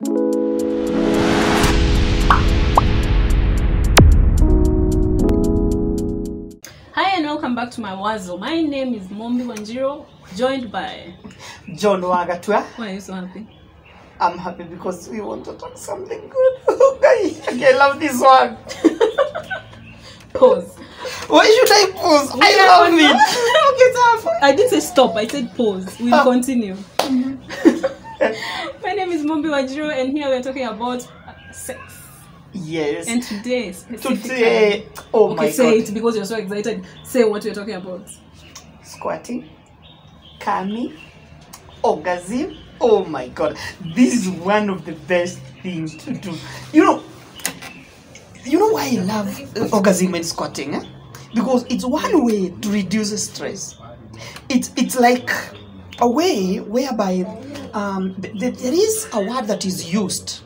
Hi and welcome back to Mawazo. My name is Mombi Wanjiro, joined by. John Wagatua. Why are you so happy? I'm happy because we want to talk something good. Okay, okay, I love this one. Pause. Why should I pause? I Yeah, love it. okay, so I didn't say stop, I said pause. We'll Oh. continue. Mm-hmm. My name is Mombi Wajiro, and here we're talking about sex. yes. And today, specifically. Today, oh my say god, it because you're so excited. Say what we're talking about. squatting, kami, orgasm. Oh my god, this is one of the best things to do. You know, you know why I love uh, orgasm and squatting? Eh? Because it's one way to reduce stress. It's it's like a way whereby um, th- th- there is a word that is used.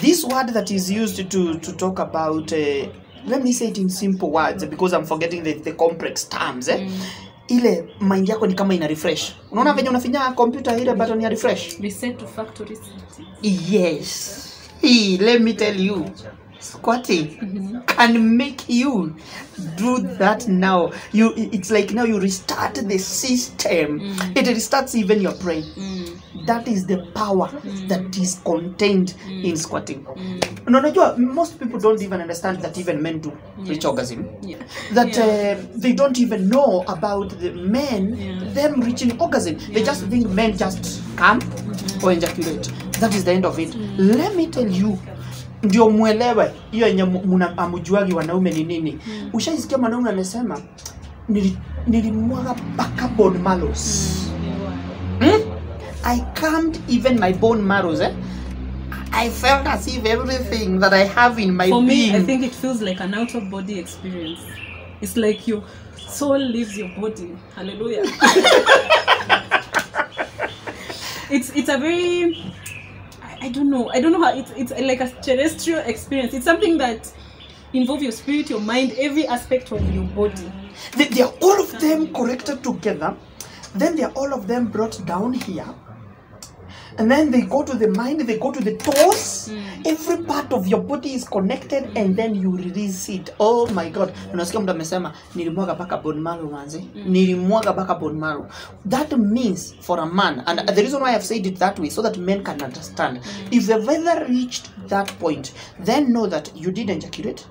This word that is used to to talk about. Uh, let me say it in simple words because I'm forgetting the, the complex terms. Eh? Mm. ile mind yako ni kama ina refresh unaona venye unafinya kompyuta ile button ya refresh Reset to factory settings. yes hey, let me tell you squirting can make you do that now. You it's like now you restart the system. Mm. It restarts even your brain. Mm. That is the power mm. that is contained in squirting na unajua most people don't even understand that even men do reach orgasm. Yeah. that Yeah. uh, they don't even know about the men Yeah. them reaching orgasm. They just think men just come or mm-hmm. ejaculate. That is the end of it. Let me tell you ndio mwelewe hiyo yenye mu- amujuagi wanaume ni nini Mm. ushaisikia mwanaume amesema "Nili- nilimwaga mpaka bone marrows Mm? I calmed even my bone marrows. Eh? I felt as if everything that I have in my For being. me, I think it feels like an out of body experience. It's like your soul leaves your body. Hallelujah. it's it's a very I, don't know. I don't know how it's it's like a terrestrial experience. It's something that involves your spirit, your mind, every aspect of your body. they, they are all of them corrected together. Then they are all of them brought down here. And then they go to the mind, they go to the toes. mm. Every part of your body is connected mm. and then you release it. Oh my god. Unasikia mtu amesema nilimwaga paka bone marrow manze. Nilimwaga paka bone marrow. That means for a man and the reason why I've said it that way so that men can understand. If you've ever reached that point, then know that you did ejaculate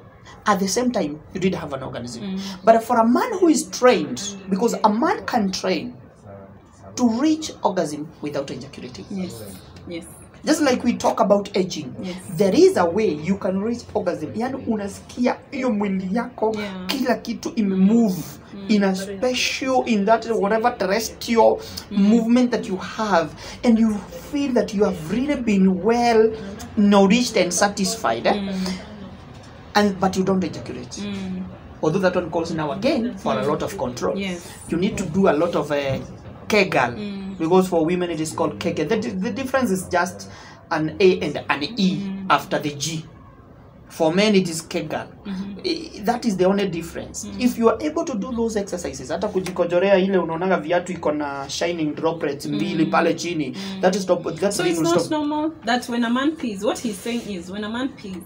at the same time you did have an organism but for a man who is trained because a man can train to reach orgasm without ejaculating Yes. Yes. just like we talk about aging Yes. there is a way you can reach orgasm yani unasikia hiyo mwili yako Yeah. kila kitu imemove in a special in that whatever terrestrial movement that you have and you feel that you have really been well nourished and satisfied eh? and but you don't ejaculate Mm. although that one calls now again for a lot of control Yes. you need to do a lot of uh, kegel because mm. for women it is called kegel the, the difference is just an a and an e mm-hmm. after the g. For men it is kegel Eh, mm-hmm. that is the only difference. Mm. If you are able to do those exercises hata kujikojorea ile unaonaga viatu iko na shining droplets mm. mbili pale chini that is that's So it's not stop. normal that when a man pees, what he's saying is when a man pees,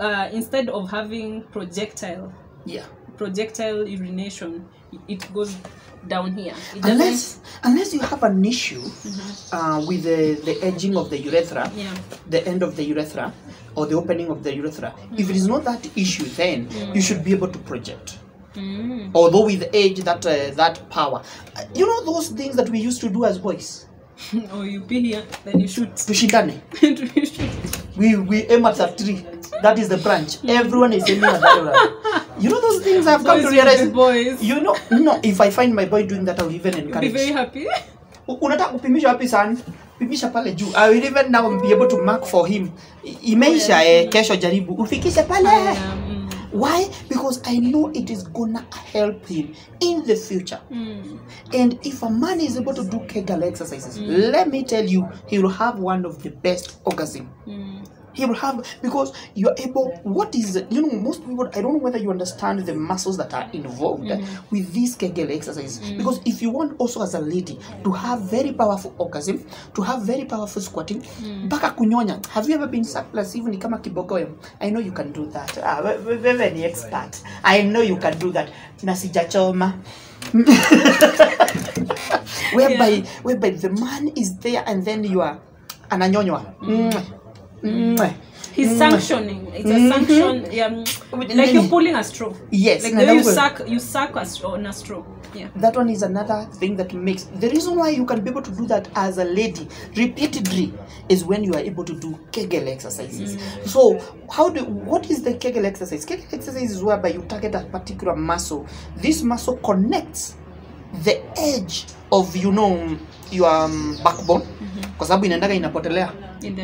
uh, instead of having projectile yeah. projectile urination, it goes down here. It unless unless you have an issue mm -hmm. uh, with the, the edging of the urethra Yeah. the end of the urethra or the opening of the urethra Mm -hmm. if it is not that issue then mm -hmm. you should be able to project Mm. although with age that uh, that power Uh, you know those things that we used to do as boys or you pee here, then you shoot. tushindane shoot. we we aim at a tree that is the branch. Everyone is aiming at that. One you know those things i've come Boys to realize? boys. you know no if i find my boy doing that i'll even encourage. You'll be very happy. Unataka kupimisha wapi sana pimisha pale juu. I will even now be able to mark for him. Imeisha eh, kesho jaribu. Ufikishe pale. Yeah, mm, why? Because i know it is gonna help him in the future. Mm. and if a man is able to do kegel exercises mm. let me tell you he will have one of the best orgasm. Mm. He will have because you are able what is you know most people i don't know whether you understand the muscles that are involved mm. -hmm. with this kegel exercise because if you want also as a lady to have very powerful orgasm to have very powerful squatting mpaka kunyonya. Have you ever been surplus even kama kibogoyo i know you can do that. Ah, we- we- wewe ni expert. I know you can do that. Na sijachoma. Whereby whereby the man is there and then you are ananyonywa. Mwah. Mwah. He's sanctioning. It's a mm-hmm. sanction. Yeah, mm, With like you're mm-hmm. pulling a straw. Yes, Like na the way you suck, you suck a straw on a straw. Yeah. that one is another thing that makes the reason why you can be able to do that as a lady repeatedly is when you are able to do kegel exercises mm. so how do what is the kegel exercise kegel exercise is whereby you target a particular muscle this muscle connects the edge of you know your um, backbone. Kwa sababu inaendaga inapotelea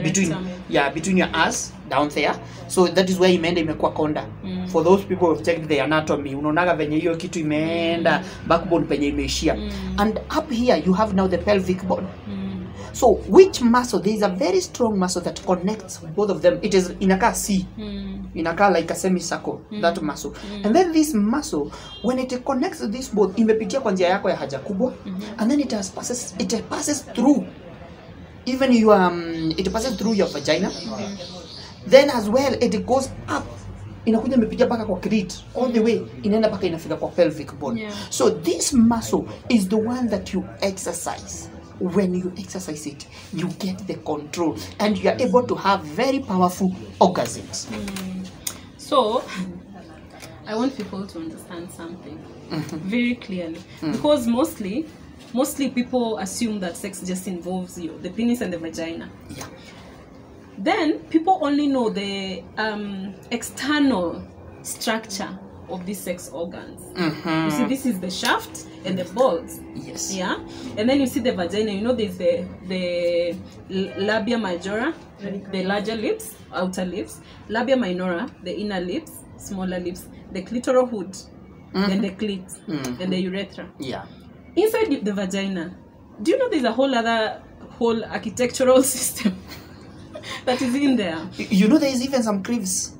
between yeah between your ass down there. So that is where imeenda imekuwa konda. For those people who have checked the anatomy unaonaga venye hiyo kitu imeenda backbone penye imeishia. And up here you have now the pelvic bone. Mm. so which muscle there is a very strong muscle that connects both of them. It is inakaa c inakaa like a semicircle that muscle mm. and then this muscle when it connects this bone imepitia kwa njia yako ya haja kubwa mm -hmm. and then it has passes it passes through even your um, it passes through your vagina mm -hmm. then as well it goes up inakuja imepitia mpaka kwa clit all the way inaenda mpaka inafika kwa pelvic bone Yeah. so this muscle is the one that you exercise when you exercise it you get the control and you are able to have very powerful orgasms So, I want people to understand something very clearly. Because mostly, mostly people assume that sex just involves you, the penis and the vagina. yeah. Then people only know the um, external structure of these sex organs. Mm-hmm. You see, this is the shaft and the balls. yes Yeah, and then you see the vagina. You know, there's the the labia majora, the larger lips, outer lips, labia minora, the inner lips, smaller lips, the clitoral hood, and the mm-hmm. clit, and the mm-hmm. urethra. yeah Inside the- the vagina, do you know there's a whole other whole architectural system that is in there? You- you know there is even some creeves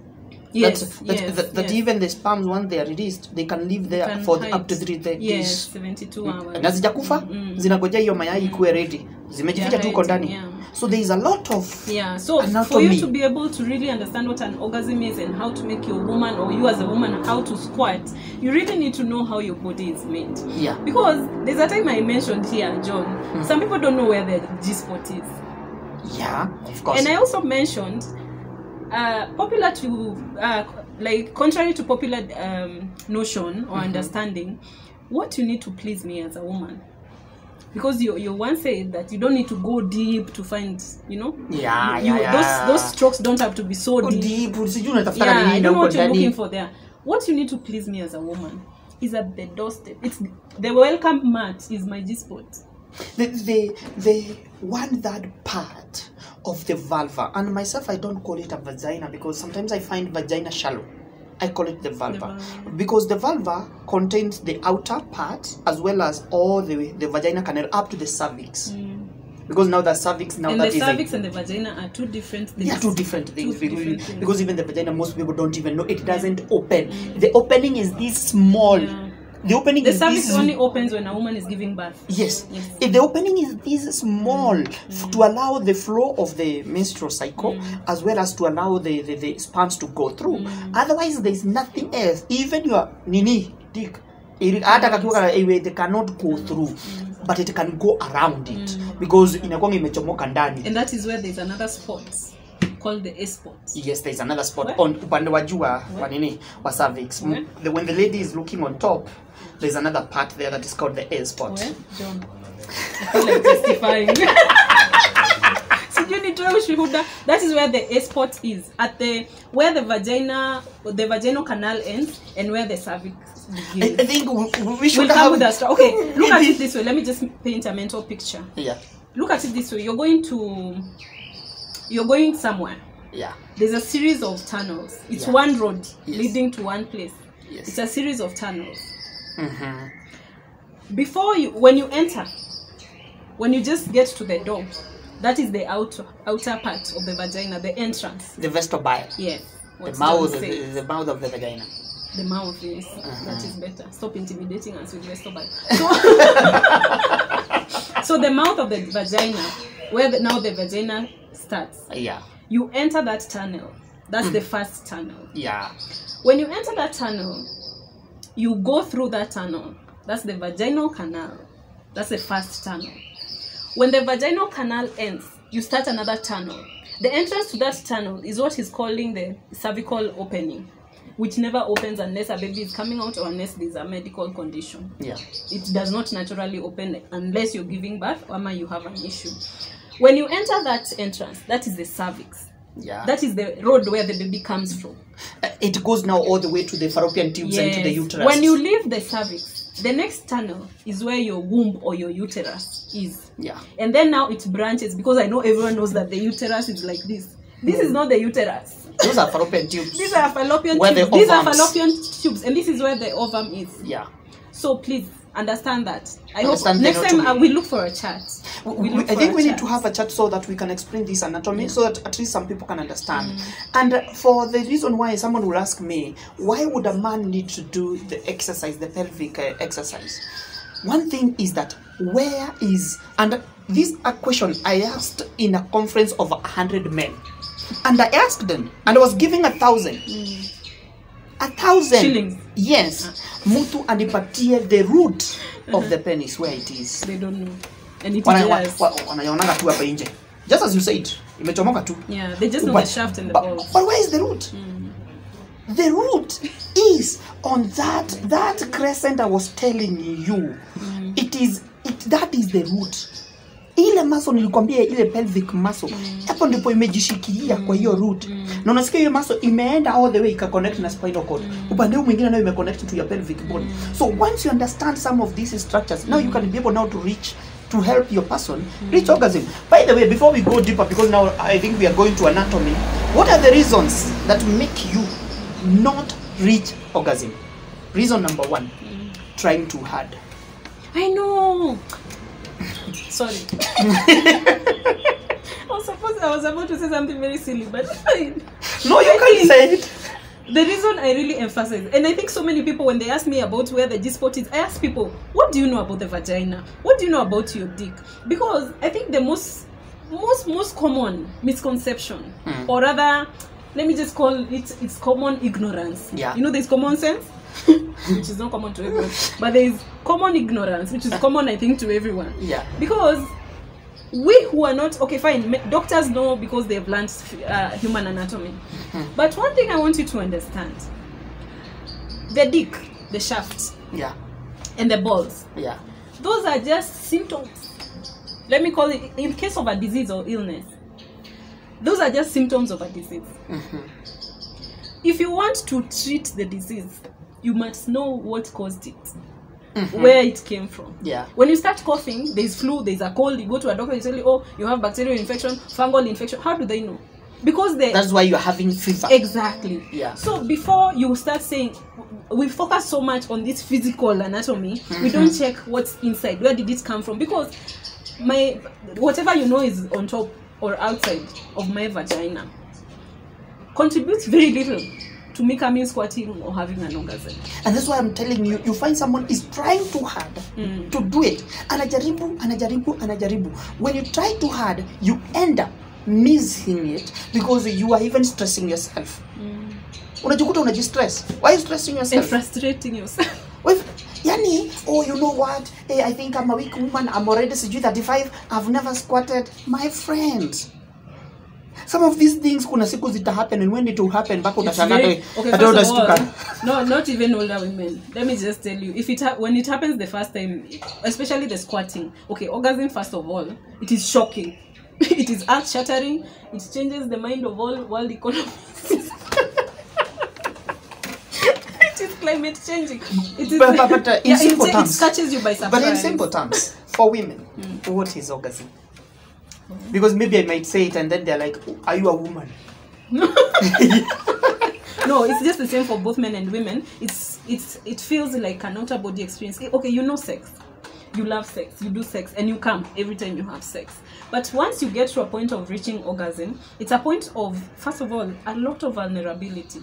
Yes, that, that, yes, that, that yes. even the sperms once they are released they can live there Can for the, hide. up to three days Yes, 72 hours. na zijakufa zinagojea hiyo mayai ikuwe ready zimejificha Yeah, tu huko ndani yeah. so there is a lot of Yeah, so anatomy. for you to be able to really understand what an orgasm is and how to make your woman or you as a woman how to squat, you really need to know how your body is made. yeah Because there's a time I mentioned here, John, mm -hmm. some people don't know where their G spot is. yeah of course And I also mentioned, uh, popular to, uh, like, contrary to popular um, notion or understanding, what you need to please me as a woman. Because you, you once said that you don't need to go deep to find, you know, Yeah, you, yeah, those yeah. those strokes don't have to be so Go deep. deep Yeah, nini I na don't know what you're looking for there. What you need to please me as a woman is at the doorstep. It's the welcome mat is my G spot. the, the the one third part of the vulva. And myself i don't call it a vagina because sometimes i find vagina shallow. I call it the vulva. Vulva. because the vulva contains the outer part as well as all the the vagina canal up to the cervix. Mm. Because now the cervix now and that the is a- cervix and the vagina are two different things. yeah, two different things Two because, different things. because even the vagina most people don't even know. It doesn't open. Mm. The opening is this small Yeah. The opening The is service this only opens when a woman is giving birth. Yes. Yes. If the opening is this small f- to allow the flow of the menstrual cycle as well as to allow the, the, the sperms to go through. Otherwise, there's nothing else. Even your nini, dick, hata kakiwa it cannot go through but it can go around it because inakuwa imechomoka ndani. And that is where there's another spot called the A spot. Yes, there's another spot Where? on upande wa juu wa wa nini wa cervix. Where? The, when the lady is looking on top, there's another part there that is called the A spot. Where? John. I feel like testifying. Sijui nitoe ushuhuda. That is where the A spot is. At the where the vagina the vaginal canal ends and where the cervix I, begins. I think we, we We'll should have with that. story. Okay, look at it this way. Let me just paint a mental picture. Yeah, Look at it this way. You're going to you're going somewhere. yeah. There's a series of tunnels. It's Yeah. one road Yes. leading to one place. Yes. It's a series of tunnels. Mm-hmm. Before you, when you enter, when you just get to the door, That is the outer outer part of the vagina, the entrance. The vestibule. Yes. The mouth, the, the mouth of the vagina. The mouth, yes. Uh-huh. That is better. Stop intimidating us with vestibule. So, so the mouth of the vagina, where the, now the vagina starts, Yeah. you enter that tunnel. That's Mm. the first tunnel. Yeah. When you enter that tunnel, you go through that tunnel. That's the vaginal canal. That's the first tunnel. When the vaginal canal ends, you start another tunnel. The entrance to that tunnel is what he's calling the cervical opening, which never opens unless a baby is coming out or unless there's a medical condition. Yeah. It does not naturally open unless you're giving birth or you have an issue. When you enter that entrance, that is the cervix. Yeah. That is the road where the baby comes from. Uh, it goes now all the way to the fallopian tubes and to the uterus. When you leave the cervix, the next tunnel is where your womb or your uterus is. Yeah. And then now it branches because I know everyone knows that the uterus is like this. This is not the uterus. Those are fallopian tubes. These are fallopian Where tubes. the These are fallopian tubes, and this is where the ovum is. Yeah. So please understand that. I Understand hope next time anatomy. uh, we look for a chart. We- We we- I think we need chart. to have a chat so that we can explain this anatomy so that at least some people can understand. And uh, for the reason why someone will ask me, why would a man need to do the exercise, the pelvic uh, exercise? One thing is that where is, and this a question I asked in a conference of a hundred men. And I asked them, and I was giving a thousand. A thousand. Shillings. Yes. Mtu anipatie the root of the penis, where it is. They don't know. And it is wa- wanaionanga tu hapa nje just as you said imechomoka tu Yeah, they just know But- the shaft and the but, balls. but where is the root the root is on that that crescent i was telling you it is it, that is the root ile muscle nilikwambia ile pelvic muscle hapo ndipo imejishikilia kwa hiyo root. Na unasikia hiyo muscle imeenda all the way ikaconnect na spinal cord. Upande huu mwingine nayo imeconnect to your pelvic bone. So once you understand some of these structures now you can be able now to reach to help your person reach orgasm. By the way before we go deeper because now i think we are going to anatomy what are the reasons that make you not reach orgasm? Reason number one trying too hard. I know. Sorry. I was supposed I was about to say something very silly, but no you can't say it The reason I really emphasize, and I think so many people when they ask me about where the G spot is, I ask people, what do you know about the vagina? What do you know about your dick? Because I think the most most most common misconception, Mm. or rather, let me just call it it's common ignorance. Yeah. You know, there's common sense. which is not common to everyone, but there is common ignorance, which is common, I think, to everyone. yeah. Because we who are not okay fine doctors know because they've learned uh, human anatomy. But one thing i want you to understand the dick the shaft yeah. and the balls yeah. those are just symptoms. Let me call it in case of a disease or illness those are just symptoms of a disease. Mhm. if you want to treat the disease you must know what caused it Mhm. where it came from. Yeah. When you start coughing there's flu there's a cold you go to a doctor they tell you oh you have bacterial infection fungal infection. How do they know? Because they that's why you're having fever. Exactly. Yeah. so before you start saying we focus so much on this physical anatomy we don't check what's inside where did it come from? Because my whatever you know is on top or outside of my vagina contributes very little to me coming squatting or having an orgasm. And that's why i'm telling you you find someone is trying too hard Mm. to do it. Anajaribu anajaribu anajaribu. When you try too hard you end up missing it because you are even stressing yourself. Unajikuta unajistress. Why are you stressing yourself? And frustrating yourself. With, yani oh you know what? Hey, i think i'm a weak woman. I'm already sijui 35 i've never squatted. My friend some of these things kuna siku zita happen and when it will happen mpaka utashangaa utashtuka. no, not even older women. Let me just tell you, if it ha- when it happens the first time, especially the squatting, okay, orgasm first of all, it is shocking. it is earth shattering. It changes the mind of all world economies. it is climate changing. It is, But- but- but, uh, in yeah, simple it, terms- it catches you by surprise. But in simple terms, for women, mm. what is orgasm? Because maybe I might say it and then they're like, Are you a woman? no it's just the same for both men and women. It's it's it feels like an outer body experience. Eh, okay you know sex. You love sex. You do sex. And you come every time you have sex. But once you get to a point of reaching orgasm it's a point of first of all a lot of vulnerability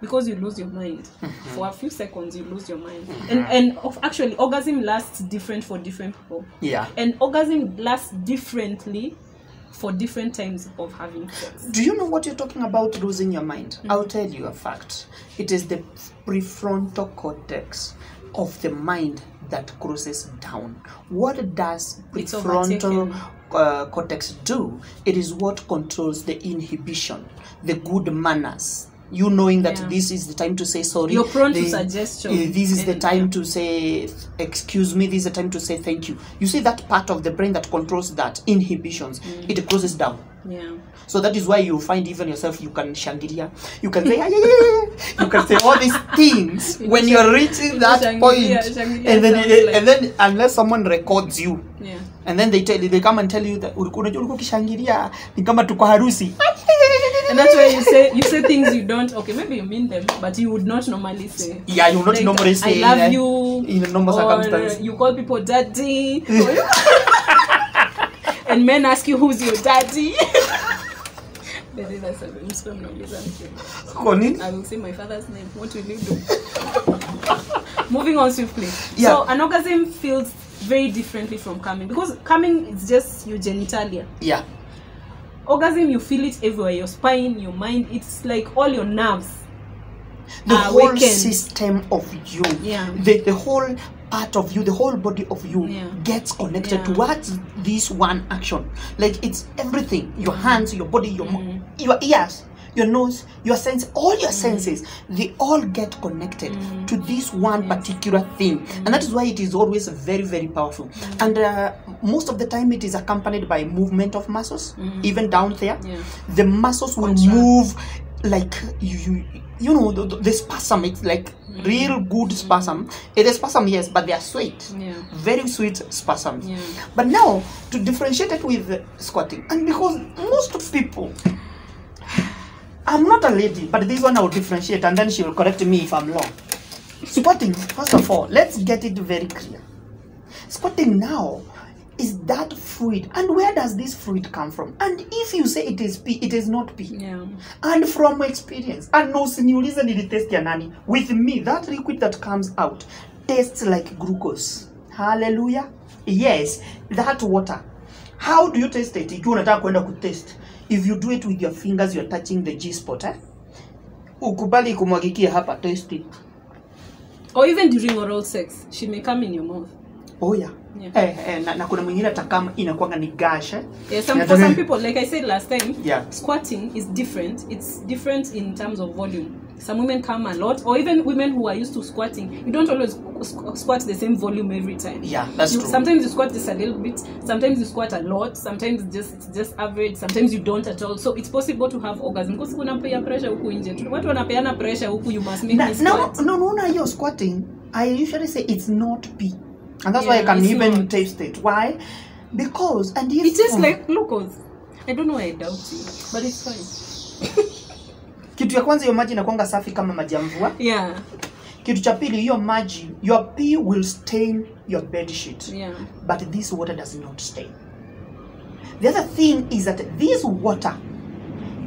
because you lose your mind for a few seconds you lose your mind and and of actually orgasm lasts different for different people Yeah. and orgasm lasts differently for different times of having sex Do you know what you're talking about losing your mind? I'll tell you a fact. It is the prefrontal cortex of the mind that crosses down. What does prefrontal uh, cortex do? It is what controls the inhibition, the good manners. You knowing that Yeah. this is the time to say sorry. You're prone to suggestion. uh, This is the time to say excuse me. This is the time to say thank you. You see that part of the brain that controls that inhibitions. Mm. It closes down. yeah So that is why you find even yourself, you can shangilia, you can say, "Ah, yeah, yeah, yeah." you can say all these things You when you're reaching that point, and then and then unless someone records you, yeah and then they tell you, they come and tell you that unajua ulikuwa ukishangilia ni kama tuko harusi. and that's why you say you say things you don't okay maybe you mean them but you would not normally say Yeah, you would not Like, normally say I love eh, you in a normal circumstances you call people daddy and men ask you who's your daddy. Kwa nini? I will say my father's name. What will you do? Moving on swiftly. Yeah. So an orgasm feels very differently from coming because coming is just your genitalia. Yeah, Orgasm, you feel it everywhere. Your spine, your mind. It's like all your nerves. the whole system of you, Yeah. the the whole part of you, the whole body of you Yeah. gets connected Yeah. towards this one action. Like it's everything: your hands, your body, your Mm. your ears, your nose, your sense, all your senses. They all get connected Mm. to this one particular thing, and that is why it is always very very powerful. Mm. And uh, most of the time, it is accompanied by movement of muscles, even down there. Mm. Yeah. The muscles will Contract. move like you you you know the, the spasm it's like Mm. real good spasm it is spasm yes but they are sweet Yeah. very sweet spasms Yeah. but now to differentiate it with squirting and because most of people i'm not a lady but this one i will differentiate and then she will correct me if i'm wrong. Squatting first of all let's get it very clear. Squatting now is that fluid and where does this fluid come from? And if you say it is pee it is not pee. Yeah. and from experience and no usiniulize nilitest ya nani? With me that liquid that comes out tastes like glucose. Hallelujah. Yes that water. How do you taste it? Ikiwa unataka kwenda kutaste if you do it with your fingers you're touching the g spot eh? ukubali kumwagikia hapa taste it Or even during oral sex, she may come in your mouth. oh yeah, Yeah. Eh, eh, na, na kuna mwingine atakama inakwanga ni gash eh? Yeah, some, for some people, like I said last time, Yeah. squatting is different. It's different in terms of volume. Some women come a lot, or even women who are used to squirting. You don't always squirt the same volume every time. yeah that's You, true sometimes you squirt just a little bit. Sometimes you squirt a lot. Sometimes it's just it's just average. Sometimes you don't at all. So it's possible to have orgasm. Because kuna peer pressure huku nje. Tu- Watu wanapeana pressure huku. You must make Na- me no, squirt. no, no, no, you're squirting. I usually say it's not pee. And that's why I can even not. taste it. Why? Because, and if It tastes like glucose. I don't know why I doubt you, but it's fine. kitu ya kwanza hiyo maji inakuanga safi kama maji ya mvua. Yeah, Kitu cha pili hiyo maji, your pee will stain your bed sheet. yeah. But this water does not stain. The other thing is that this water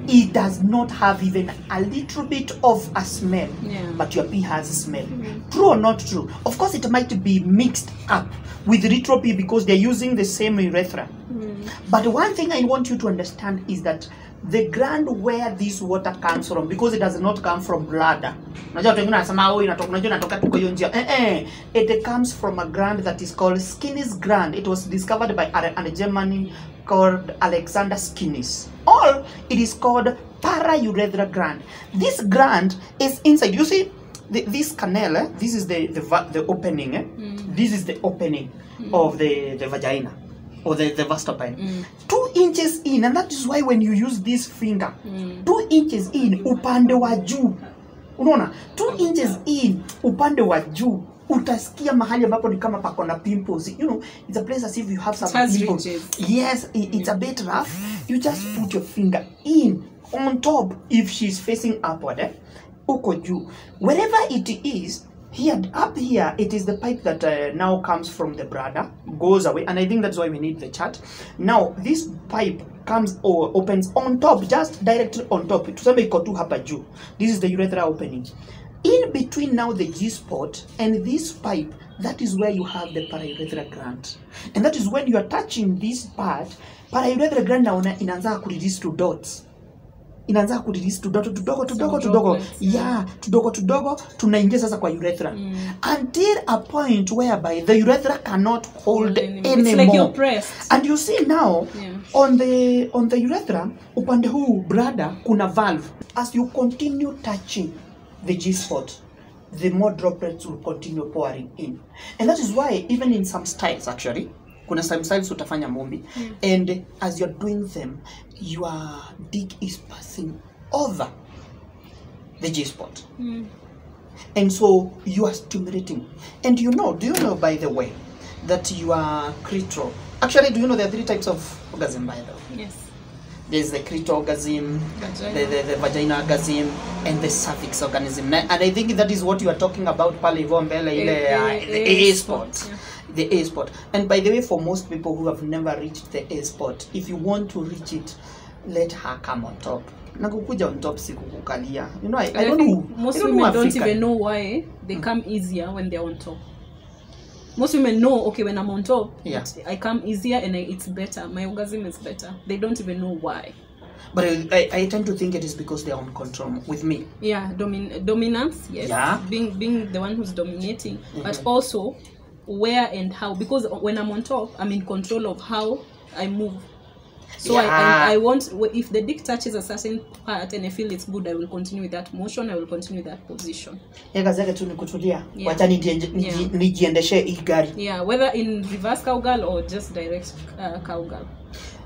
it does not have even a little bit of a smell. Yeah. But your pee has a smell. mm -hmm. True or not true? Of course, it might be mixed up with retro pee because they're using the same urethra. mm. But one thing I want you to understand is that the gland where this water comes from because it does not come from bladder. Unajua watu wengine wanasema oh inatoka unajua inatoka kwa hiyo njia. Eh eh. It comes from a gland that is called Skinny's gland. It was discovered by a, a German called Alexander Skinny's. Or it is called paraurethral gland. This gland is inside. You see the, this canal, eh? this is the the, the opening. Eh? This is the opening mm. of the, the vagina or the, the vastopine. Two inches in, and that is why when you use this finger, mm. two inches in, upande wa juu. Unaona? Two inches in, upande wa juu. Utasikia mahali ambapo ni kama pako na pimples. You know, it's a place as if you have some pimples. Yes, it, it's a bit rough. You just put your finger in on top if she's facing upward. Eh? Uko juu. Wherever it is, here up here it is the pipe that uh, now comes from the bladder goes away and i think that's why we need the chart. Now this pipe comes or opens on top just directly on top. Tuseme iko tu hapa juu. This is the urethra opening. In between now the g spot and this pipe that is where you have the paraurethral gland. And that is when you are touching this part paraurethral gland naona inaanza kurelease to dots inaanza kurelease tudogo tudogo tudogo tudogo. yeah. tudogo tudogo tunaingia sasa kwa urethra. Until a point whereby the urethra cannot hold anymore. Like and you see now Yeah. on the on the urethra upande huu brada kuna valve. As you continue touching the g spot the more droplets will continue pouring in. And that is why even in some styles actually kuna some styles utafanya mombi and as you're doing them your dig is passing over the g spot and so you are stimulating. And you know do you know by the way that you are clitoral actually do you know there are three types of orgasm by the way? Yes. there's the clitoral orgasm Vagina. the, the, the vagina orgasm and the cervix organism and i think that is what you are talking about pale ivo mbele ile A- A- the A a spot spot, yeah. The a spot and by the way for most people who have never reached the a spot if you want to reach it let her come on top na kukuja on top si kukukalia you know i, I don't know most I don't women know don't even know why they mm. come easier when they're on top. Most women know, okay, when I'm on top, Yeah. I come easier and I, it's better. My orgasm is better. They don't even know why. But I, I, I tend to think it is because they are on control with me. Yeah, domin- dominance, yes. Yeah. Being being the one who's dominating, but mm-hmm. also where and how. Because when I'm on top, I'm in control of how I move. So I, Yeah. I, I want if the dick touches a certain part and I feel it's good, I will continue with that motion. I will continue with that position. Yeye kazi yake tu ni kutulia. Yeah. Wacha Yeah. nijiendeshe hii gari. Yeah, whether in reverse cowgirl or just direct uh, cowgirl.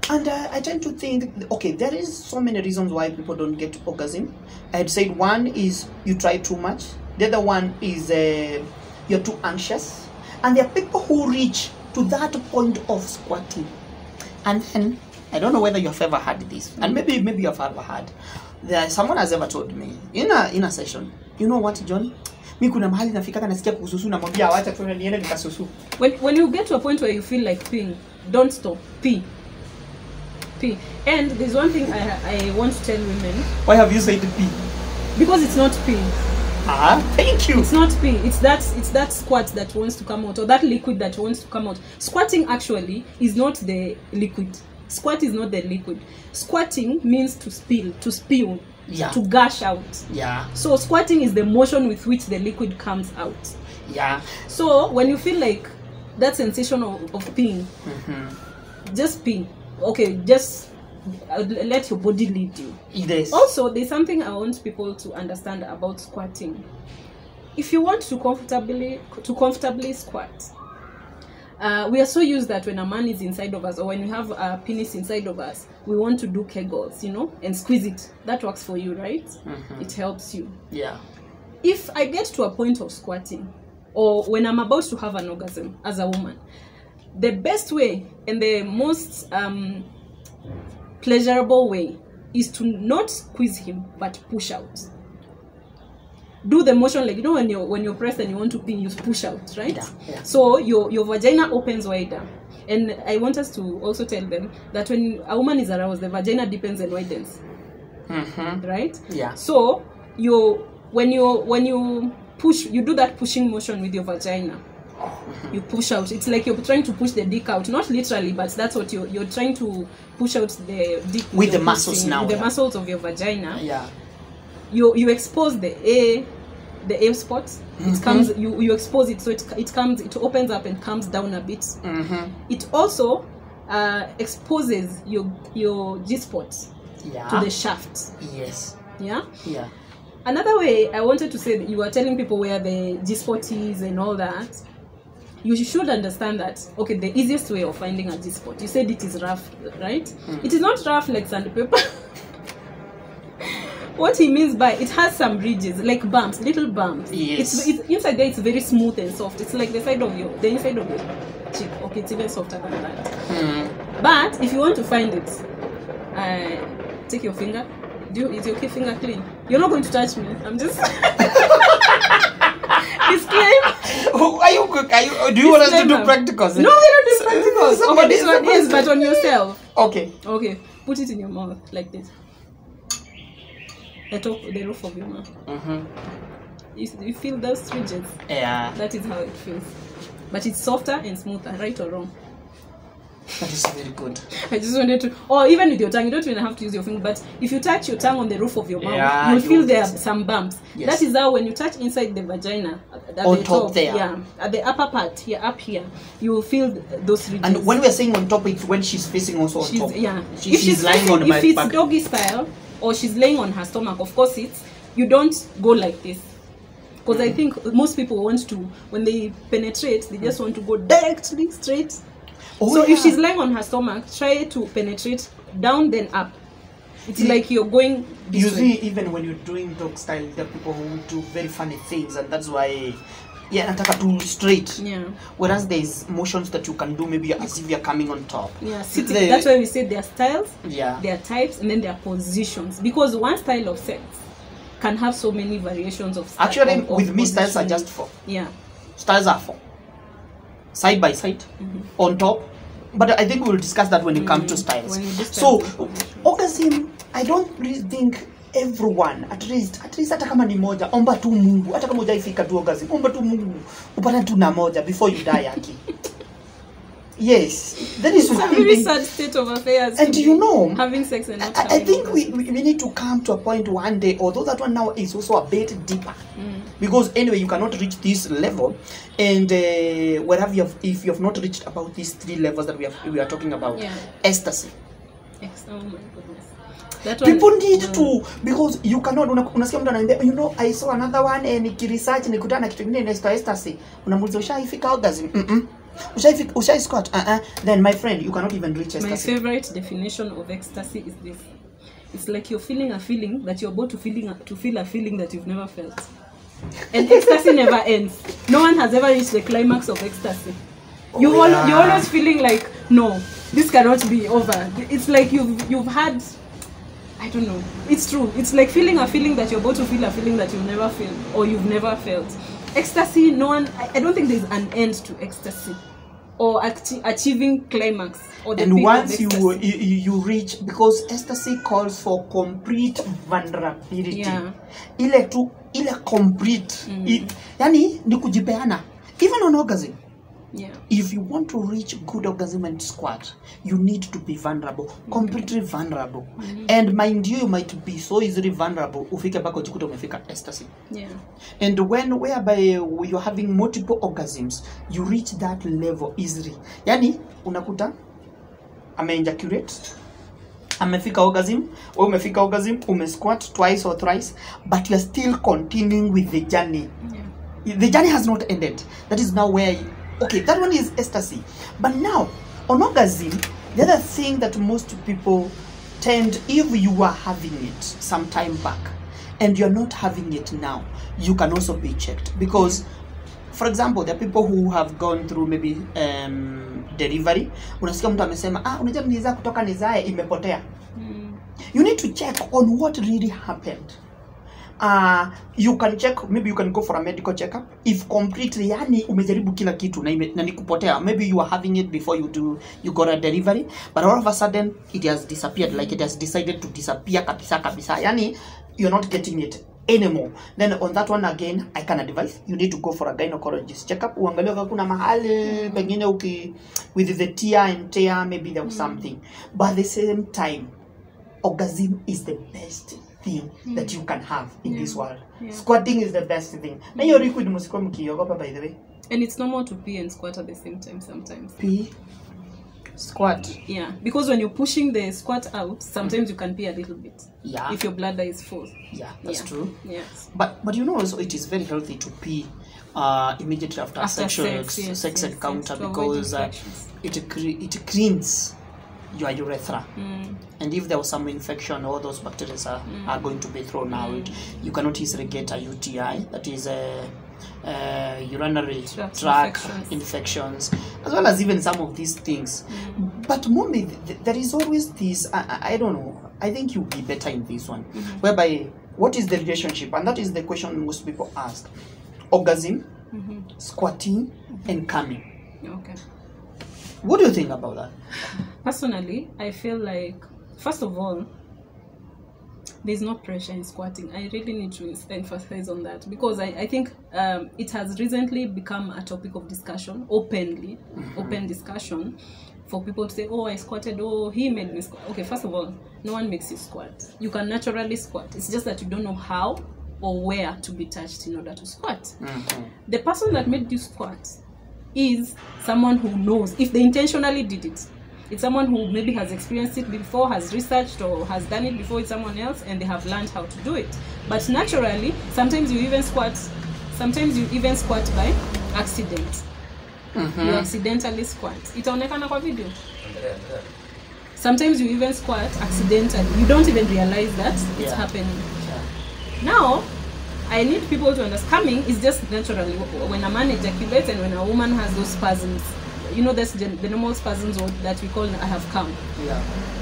And uh, I tend to think, okay, there is so many reasons why people don't get orgasm. I'd say one is you try too much. The other one is uh, you're too anxious. And there are people who reach to that point of squatting. And then, I don't know whether you've ever had this, and maybe maybe you've ever had. There, someone has ever told me in a in a session, you know what, John? Mi kuna mahali nafikaka nasikia kususu namwambia wacha tu niende nikasusu. When when you get to a point where you feel like peeing, don't stop. Pee. Pee. And there's one thing I I want to tell women Why have you said pee? because it's not pee. Ah, thank you. It's not pee. It's that it's that squirt that wants to come out or that liquid that wants to come out. Squirting actually is not the liquid. Squirt is not the liquid. Squirting means to spill, to spill, Yeah. to gush out. Yeah, So squirting is the motion with which the liquid comes out. yeah. So when you feel like that sensation of, of peeing, Mm-hmm. just pee. Okay, just let your body lead you. Yes. Also, there's something I want people to understand about squirting. If you want to comfortably to comfortably squirt, uh, we are so used that when a man is inside of us or when we have a penis inside of us, we want to do kegels, you know, and squeeze it. That works for you, right? It helps you. Yeah. if I get to a point of squirting, or when I'm about to have an orgasm as a woman, the best way and the most um, pleasurable way is to not squeeze him but push out. Do the motion like you know when you're when you're pressed and you want to pee, you push out, right? Yeah, yeah. So your your vagina opens wider. And I want us to also tell them that when a woman is aroused, the vagina deepens and widens, Mm-hmm. right? Yeah. So you when you when you push you do that pushing motion with your vagina. You push out. It's like you're trying to push the dick out, not literally, but that's what you're you're trying to push out the dick With the muscles pushing, now, With the muscles of your vagina. Yeah. You you expose the A the A spot. Mm-hmm. It comes you you expose it so it it comes it opens up and comes down a bit. Mm-hmm. It also uh, exposes your your G spot Yeah. to the shaft. yes. Yeah. Yeah. Another way I wanted to say that you were telling people where the G spot is and all that. You should understand that okay, the easiest way of finding a G spot. You said it is rough, right? It is not rough like sandpaper. what he means by it has some ridges, like bumps, little bumps. Yes. It's, it's inside there. It's very smooth and soft. It's like the side of your the inside of your cheek. Okay, it's even softer than that. Mm. But if you want to find it, uh, take your finger. Do you, is your key finger clean? You're not going to touch me. I'm just. Disclaimer. are you are you do you want us to do Disclaimer. practicals No, we don't do practicals. Okay, this one is, but on yourself. okay Okay, put it in your mouth like this. The top, the roof of your mouth. mm-hmm. You, you feel those ridges. yeah That is how it feels. But it's softer and smoother, right or wrong. That is very good I just wanted to, or even with your tongue, you don't even have to use your finger. But if you touch your tongue on the roof of your mouth, Yeah, you'll feel there are some bumps. Yes. That is how when you touch inside the vagina, at On the top there. yeah, at the upper part here, up here, you will feel those ridges. and when we're saying on top it's when she's facing also on she's top yeah, She- if she's, she's lying facing- on my if it's back doggy style or she's laying on her stomach, of course it's you don't go like this. Because Mm. I think most people want to, when they penetrate, they just want to go directly straight oh, so yeah. if she's lying on her stomach, try to penetrate down then up. It's Yeah. like you're going. you way. see even when you're doing dog style there are people who do very funny things and that's why yeah nataka to straight Yeah, whereas there's motions that you can do maybe as if you're coming on top yeah. Sitting. The- That's why we say there are styles, yeah there are types, and then there are positions. Because one style of sex can have so many variations of. sty- actually of- of with me styles are just four Yeah, styles are four side by side Mm-hmm. on top. But i think we'll discuss that when it comes to Mm, styles. So orgasm i don't really think everyone at least at least hata kama ni moja omba tu mungu. Hata kama hujaifika tu orgasm omba tu mungu. Upata tu na moja before you die aki yes that is it's a very thing sad state of affairs. And you know, having sex and not I, I having think we, we we need to come to a point one day, although that one now is also a bit deeper. Mm. Because anyway, you cannot reach this level, and uh, wherever you have, if you have not reached about these three levels that we have, we are talking about, Yeah. ecstasy. Yes, Oh my goodness. That one. People need Mm. to because you cannot. una- Unasikia mtu anaambia, you know, I saw another one and nikiresearch nikutana na kitu kingine inaitwa ecstasy. Unamuuliza ushaifika orgasm? Mm -mm. Ushaifika ushai squirt? Uh -uh. Then my friend, you cannot even reach ecstasy. My favorite definition of ecstasy is this. It's like you're feeling a feeling that you're about to feeling to feel a feeling that you've never felt. And ecstasy never ends. No one has ever reached the climax of ecstasy. You Oh, all, yeah. you're always feeling like no, this cannot be over. It's like you've you've had I don't know. It's true. It's like feeling a feeling that you're about to feel a feeling that you've never felt or you've never felt. Ecstasy, no one. I, I don't think there's an end to ecstasy or acti- achieving climax or the and once you, you you reach because ecstasy calls for complete vulnerability Yeah. ile tu ile complete I, yani ni kujipeana even on orgasm yeah. if you want to reach good orgasm and squat you need to be vulnerable completely vulnerable Mm -hmm. and mind you you might be so easily vulnerable ufike mpaka ujikuta umefika ecstasy Yeah. and when whereby you're having multiple orgasms you reach that level easily yani unakuta ameinjaculate amefika orgasm wewe umefika orgasm ume squat twice or thrice but you're still continuing with the journey Yeah. the journey has not ended that is now where okay that one is ecstasy. But now on orgasm the other thing that most people tend if you are having it some time back and you're not having it now you can also be checked. Because for example there are people who have gone through maybe um, delivery. Unasikia mtu amesema ah unajua kutoka nizae imepotea. Mm. you need to check on what really happened uh, you can check maybe you can go for a medical checkup. If completely yani umejaribu kila kitu na, ime, na nikupotea. Maybe you are having it before you do you got a delivery. But all of a sudden it has disappeared. Like it has decided to disappear kabisa kabisa. Yani you're not getting it anymore. Then on that one again i can advise you need to go for a gynecologist checkup. Uangalie kama kuna mahali pengine uki with the tear and tear maybe there was something. But at the same time orgasm is the best thing that you can have in this world Yeah. squirting is the best thing na hiyo liquid msikuwa mkiogopa by the way And it's normal to pee and squirt at the same time sometimes. pee squirt Yeah. Because when you're pushing the squirt out, sometimes you can pee a little bit. yeah If your bladder is full. yeah that's yeah. true Yes. but but you know also it is very healthy to pee uh immediately after, After sexual sex, yes, sex yes, encounter yes, because uh, it cre- it cleans your urethra Mm. and if there was some infection all those bacteria are, mm. are going to be thrown out you cannot easily get a uti that is a, a urinary Tract tract infections. infections. as well as even some of these things Mm. but mommy th- th- there is always this I, I- I don't know i think you'll be better in this one -hmm. whereby what is the relationship and that is the question most people ask orgasm -hmm. squatting and coming. Okay. What do you think about that? Personally, I feel like first of all, there's no pressure in squirting. I really need to emphasize on that because I, I think um, it has recently become a topic of discussion, openly, open discussion, for people to say, "Oh, I squirted. Oh, he made me squirt." Okay, first of all, no one makes you squirt. You can naturally squirt. It's just that you don't know how or where to be touched in order to squirt. The person that made you squirt is someone who knows if they intentionally did it. It's someone who maybe has experienced it before has researched or has done it before with someone else and they have learned how to do it. But naturally sometimes you even squirt sometimes you even squirt by accident. Mm-hmm. You accidentally squirt. Itaonekana kwa video? Sometimes you even squirt accidentally. You don't even realize that it's Yeah. happening. Now i need people to understand coming is just naturally when a man ejaculates and when a woman has those spasms you know the, the normal spasms that we call i have come. Yeah.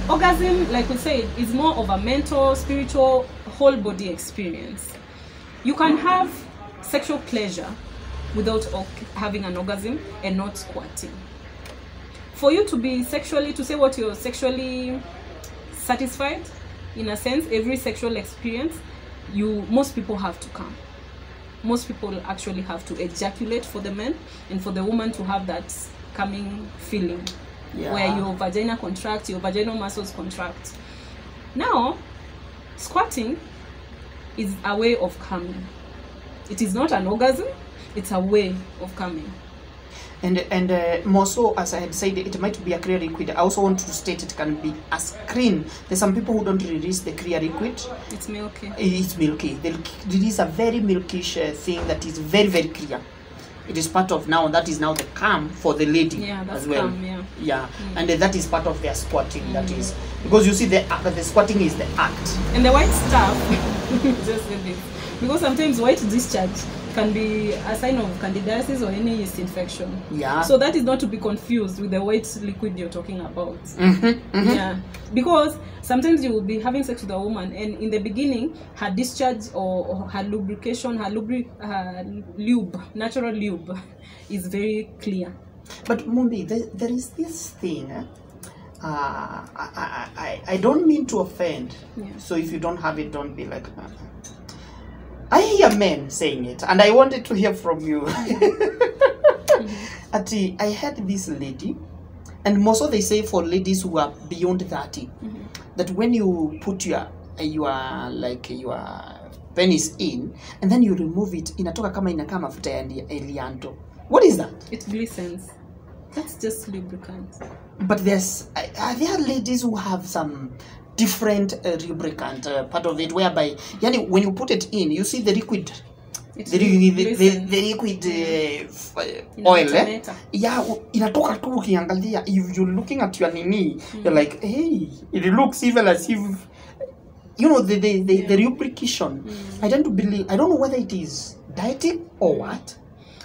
orgasm like we said is more of a mental spiritual whole body experience. You can have sexual pleasure without having an orgasm and not squirting. For you to be sexually to say what you're sexually satisfied in a sense every sexual experience you most people have to come. Most people actually have to ejaculate for the men and for the woman to have that coming feeling Yeah. where your vagina contracts your vaginal muscles contract. Now squirting is a way of coming. It is not an orgasm it's a way of coming And and uh, more so, as I had said, it might be a clear liquid. I also want to state it can be a screen. There's some people who don't release the clear liquid. it's milky It's milky. They release a very milkish uh, thing that is very very clear. It is part of now. That is now the calm for the lady yeah as well. calm yeah Yeah, and uh, that is part of their squirting. That is because you see the uh, the squirting is the act. and the white stuff just say this because sometimes white discharge can be a sign of candidiasis or any yeast infection Yeah. so that is not to be confused with the white liquid you're talking about yeah because sometimes you will be having sex with a woman and in the beginning her discharge or, or her lubrication her, lubri- her lube natural lube is very clear But Mumbi, there, there is this thing. eh, Uh, I, I, I, I don't mean to offend. Yeah. So if you don't have it, don't be like. "Uh." I hear men saying it, and I wanted to hear from you. Ati, I heard this lady, and most of they say for ladies who are beyond 30, that when you put your your like your penis in and then you remove it inatoka kama inakaa mafuta ya elianto what is that? It glistens. That's just lubricant. But there's are there ladies who have some different uh, lubricant uh, part of it whereby yani when you put it in you see the liquid the, the, the, the, liquid uh, uh, oil eh? Yeah inatoka tu ukiangalia if you're looking at your nini mm. you're like hey it looks even as if you know the the, the, yeah. the lubrication mm. i don't believe i don't know whether it is dieting or what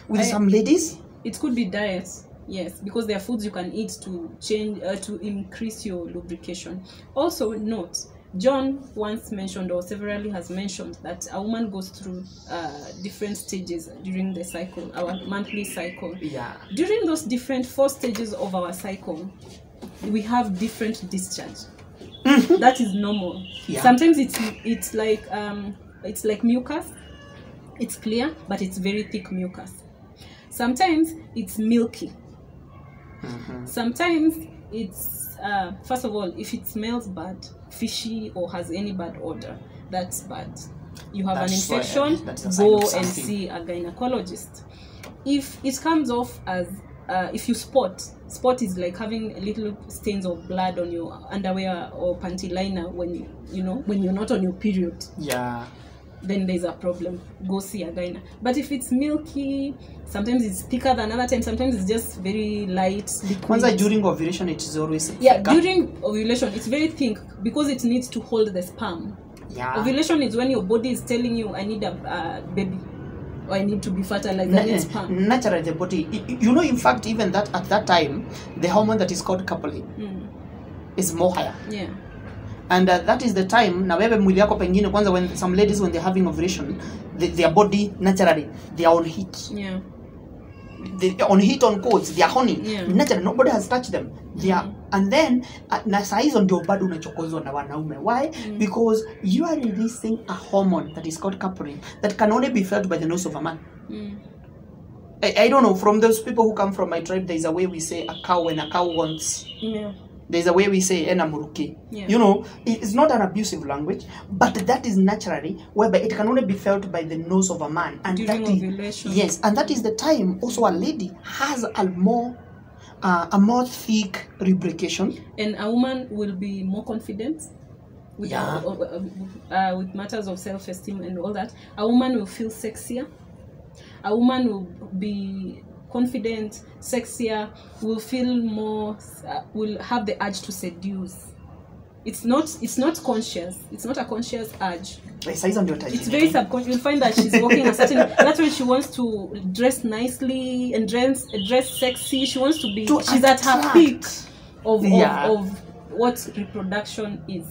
with I- some ladies it could be diet yes because there are foods you can eat to change uh, to increase your lubrication. Also note john once mentioned or severally has mentioned that a woman goes through uh, different stages during the cycle our monthly cycle. Yeah. During those different four stages of our cycle we have different discharge. That is normal. Yeah. sometimes it's it's like um it's like mucus. It's clear but it's very thick mucus. Sometimes it's milky sometimes it's uh, first of all if it smells bad fishy or has any bad odor that's bad. You have That's an infection that's a sign go and see a gynecologist. If it comes off as uh, if you spot spot is like having little stains of blood on your underwear or panty liner when you you know when you're not on your period. Yeah then there's a problem. Go see a gyna. But if it's milky sometimes it's thicker than other times. Sometimes it's just very light kwanza during ovulation it is always thicker. yeah during ovulation it's very thick because it needs to hold the sperm. Yeah. Ovulation is when your body is telling you i need a uh, baby. Or i need to be fertilized. Na- i need sperm. naturally the body. You know in fact even that at that time the hormone that is called copulin Mm, is more higher. Yeah and uh, that is the time na wewe mwili yako pengine kwanza when some ladies when they're having ovulation the, their body naturally they are on heat Yeah. they on heat on codes they are horny Yeah. naturally nobody has touched them they are and then uh, na saa hizo ndio bado unachokozwa na wanaume why mm. because you are releasing a hormone that is called caprin that can only be felt by the nose of a man Mm. I, I don't know from those people who come from my tribe there is a way we say a cow when a cow wants Yeah. There's a way we say ena muruki Yeah. you know it's not an abusive language but that is naturally whereby it can only be felt by the nose of a man and During that is ovulation. yes and that is the time also a lady has a more uh, a more thick lubrication and a woman will be more confident with, Yeah. uh, uh, with matters of self-esteem and all that a woman will feel sexier a woman will be confident sexier will feel more uh, will have the urge to seduce. It's not it's not conscious. It's not a conscious urge. Eh, saa hizo ndio it's very subconscious you'll find that she's walking a certain that's when she wants to dress nicely and dress dress sexy. She wants to be To she's at her peak of, Yeah. of of what reproduction is.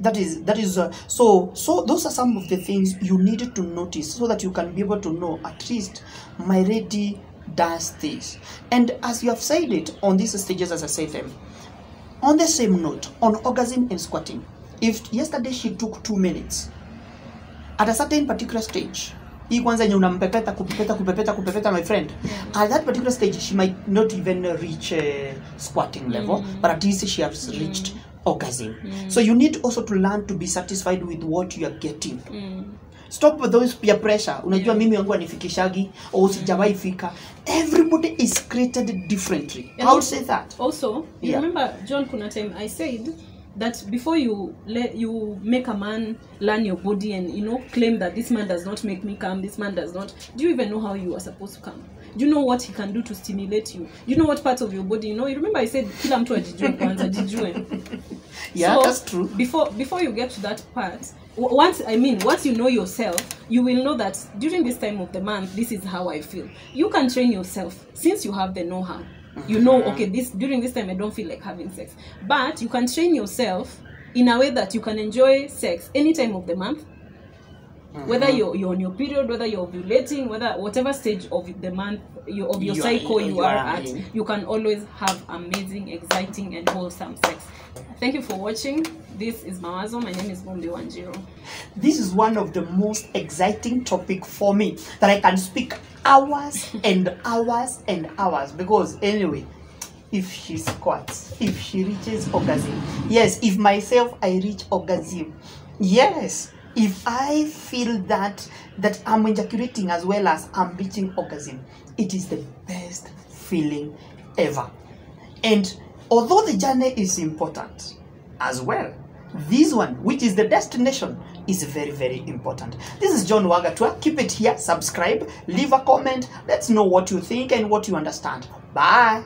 That is that is uh, so so those are some of the things you need to notice so that you can be able to know at least my lady does this. And as you have said it on these stages as i said them on the same note on orgasm and squirting if yesterday she took two minutes at a certain particular stage hii kwanza yenye unampepeta kupepeta kupepeta kupepeta my friend at that particular stage she might not even reach uh, squirting level mm. but at least she has mm. reached orgasm. Mm. So you need also to learn to be satisfied with what you are getting stop with those peer pressure. Unajua mimi wangu anifikishagi o sijawahi fika. Everybody is created differently. And i'll say that? also you Yeah. remember john kuna time i said that before you let you make a man learn your body and you know claim that this man does not make me come this man does not. Do you even know how you are supposed to come you know what he can do to stimulate you? You know what parts of your body you know you remember i said kila mtu ajijue kwanza jijue yeah So, that's true. before before you get to that part once i mean once you know yourself you will know that during this time of the month this is how i feel. You can train yourself since you have the know-how. You know mm-hmm. okay this during this time i don't feel like having sex. But you can train yourself in a way that you can enjoy sex any time of the month Mm-hmm. whether you're, you're on your period whether you're ovulating whether whatever stage of the month you, of your You are- cycle you, you are, are at you can always have amazing exciting and wholesome sex. Thank you for watching. This is mawazo. My name is Mumbi Wanjiru this is one of the most exciting topic for me that I can speak hours and hours and hours. Because anyway if she squirts if she reaches orgasm yes if myself I reach orgasm yes if I feel that that I'm ejaculating as well as I'm reaching orgasm it is the best feeling ever and although the journey is important as well, this one, which is the destination, is very, very important. This is John Wagatua. Keep it here, subscribe, leave a comment. Let's know what you think and what you understand. Bye.